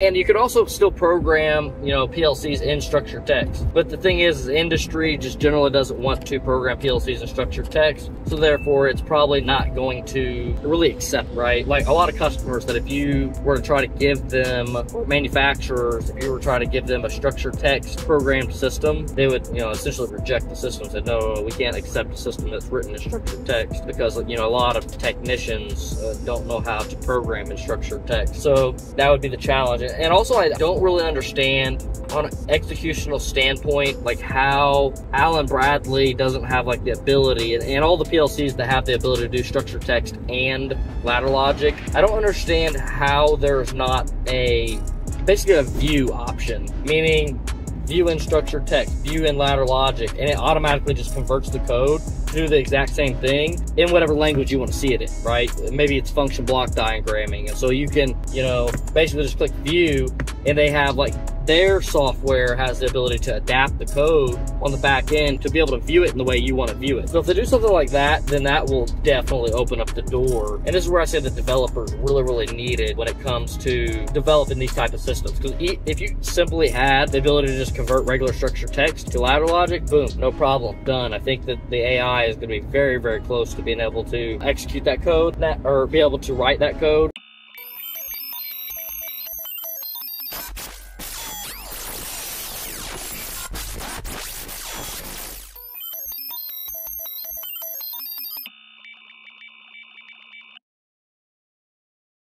And you could also still program, you know, PLCs in structured text. But the thing is, the industry just generally doesn't want to program PLCs in structured text. So therefore, it's probably not going to really accept, right? Like a lot of customers that if you were to try to give them, or manufacturers, if you were trying to give them a structured text programmed system, they would, you know, essentially reject the system. And said, no, we can't accept a system that's written in structured text because, you know, a lot of technicians uh, don't know how to program in structured text. So that would be the challenge and also I don't really understand on an executional standpoint, like how Allen Bradley doesn't have like the ability and, and all the PLCs that have the ability to do structured text and ladder logic. I don't understand how there's not a basically a view option, meaning view in structured text, view in ladder logic, and it automatically just converts the code to do the exact same thing in whatever language you want to see it in, right? Maybe it's function block diagramming. And so you can, you know, basically just click view and they have like their software has the ability to adapt the code on the back end to be able to view it in the way you want to view it. So if they do something like that, then that will definitely open up the door. And this is where I say the developers really, really needed when it comes to developing these type of systems. Because if you simply had the ability to just convert regular structured text to ladder logic, boom, no problem, done. I think that the AI is going to be very, very close to being able to execute that code that, or be able to write that code